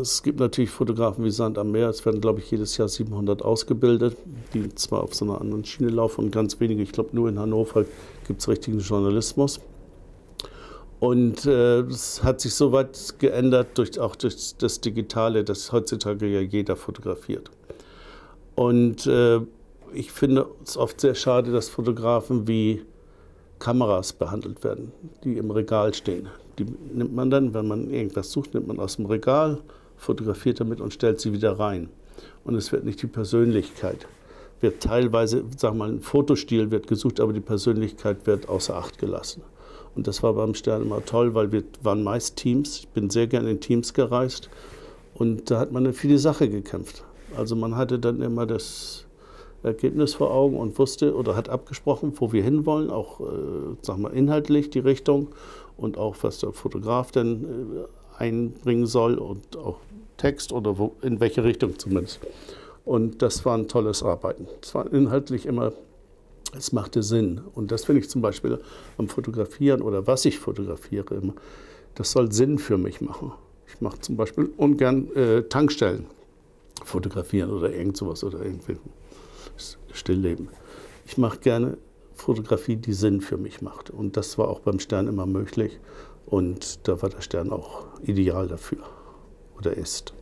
Es gibt natürlich Fotografen wie Sand am Meer. Es werden, glaube ich, jedes Jahr 700 ausgebildet, die zwar auf so einer anderen Schiene laufen und ganz wenige, ich glaube nur in Hannover gibt es richtigen Journalismus. Und äh, es hat sich so weit geändert, durch, auch durch das Digitale, dass heutzutage ja jeder fotografiert. Und äh, ich finde es oft sehr schade, dass Fotografen wie Kameras behandelt werden, die im Regal stehen. Die nimmt man dann, wenn man irgendwas sucht, nimmt man aus dem Regal, fotografiert damit und stellt sie wieder rein. Und es wird nicht die Persönlichkeit. Wird teilweise, sag mal, ein Fotostil wird gesucht, aber die Persönlichkeit wird außer Acht gelassen. Und das war beim Stern immer toll, weil wir waren meist Teams. Ich bin sehr gerne in Teams gereist. Und da hat man für die Sache gekämpft. Also man hatte dann immer das Ergebnis vor Augen und wusste oder hat abgesprochen, wo wir hinwollen, auch äh, sag mal, inhaltlich die Richtung und auch was der Fotograf dann äh, einbringen soll und auch Text oder wo, in welche Richtung zumindest. Und das war ein tolles Arbeiten. Es war inhaltlich immer, es machte Sinn. Und das finde ich zum Beispiel am Fotografieren oder was ich fotografiere immer, das soll Sinn für mich machen. Ich mache zum Beispiel ungern äh, Tankstellen fotografieren oder irgend sowas oder irgendwie Stillleben. Ich mache gerne Fotografie, die Sinn für mich macht. Und das war auch beim Stern immer möglich. Und da war der Stern auch ideal dafür oder ist.